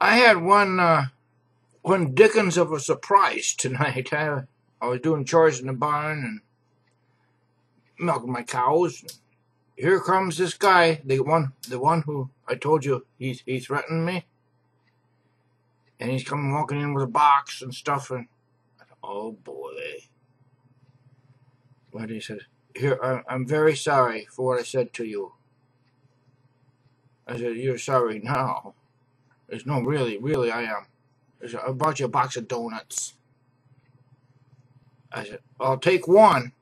I had one uh, one dickens of a surprise tonight. I, I was doing chores in the barn and milking my cows. Here comes this guy, the one the one who I told you he he threatened me. And he's coming walking in with a box and stuff and oh boy. What he said, here I'm very sorry for what I said to you. I said, you're sorry now. There's no, really, really, I am. I bought you a box of donuts. I said, I'll take one.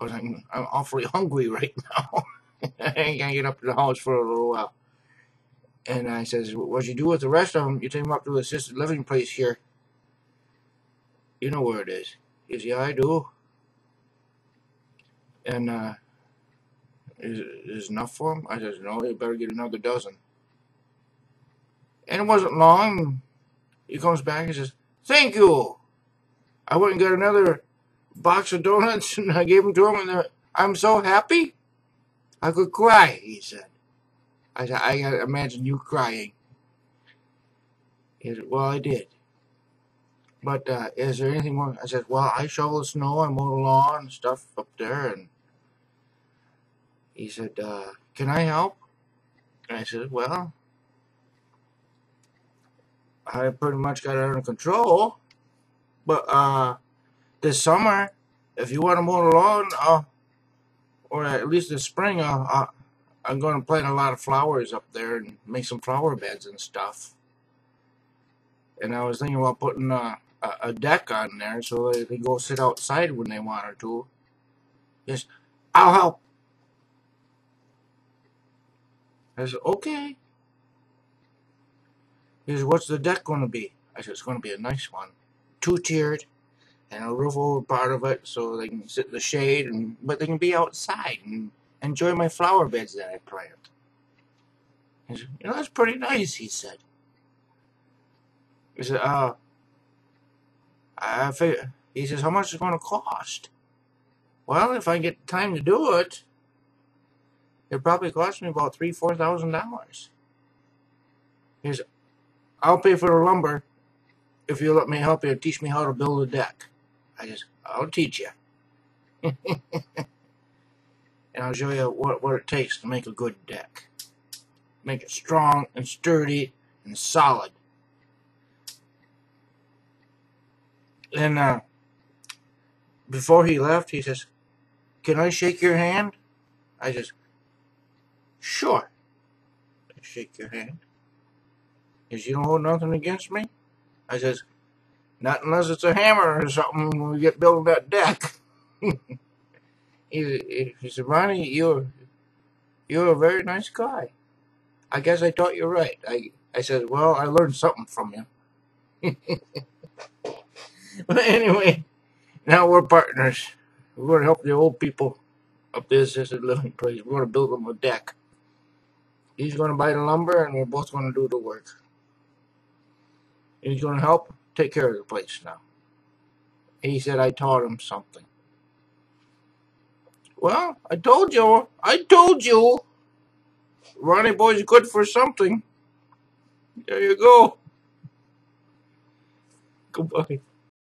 I was like, "Mm, I'm awfully hungry right now. I ain't gonna get up to the house for a little while. And I says, what you do with the rest of them, you take them up to the assisted living place here. You know where it is. He says, yeah, I do. And, uh, is, is enough for him? I says, no, you better get another dozen. And it wasn't long. He comes back and says, thank you. I went and got another box of donuts and I gave them to him and I'm so happy. I could cry, he said. I said, I gotta imagine you crying. He said, well, I did. But uh, is there anything more? I said, well, I shovel the snow, I mow the lawn and stuff up there. And he said, uh, can I help? And I said, well, I pretty much got it under control. But uh, this summer, if you want to mow the lawn, uh, or at least this spring, uh, uh, I'm going to plant a lot of flowers up there and make some flower beds and stuff. And I was thinking about putting a, a deck on there so they can go sit outside when they want to. Yes, I'll help. I said, okay. He says, what's the deck going to be? I said, it's going to be a nice one. Two tiered and a roof over part of it so they can sit in the shade, and but they can be outside and enjoy my flower beds that I plant. He said, you know, that's pretty nice, he said. He said, uh, I figure, he says, how much is it going to cost? Well, if I get time to do it, it probably cost me about three, four thousand dollars. He says, I'll pay for the lumber if you let me help you teach me how to build a deck. I just, I'll teach you. and I'll show you what, what it takes to make a good deck. Make it strong and sturdy and solid. And uh, before he left, he says, Can I shake your hand? I says, Sure. I shake your hand. Says, You don't hold nothing against me? I says, Not unless it's a hammer or something when we get building that deck. he, he said, Ronnie, you're, you're a very nice guy. I guess I taught you right. I, I said, Well, I learned something from you. but anyway, now we're partners. We're going to help the old people up the assisted living place. We're going to build them a deck. He's going to buy the lumber, and we're both going to do the work. He's going to help take care of the place now. He said I taught him something. Well, I told you. I told you. Ronnie Boy's good for something. There you go. Goodbye.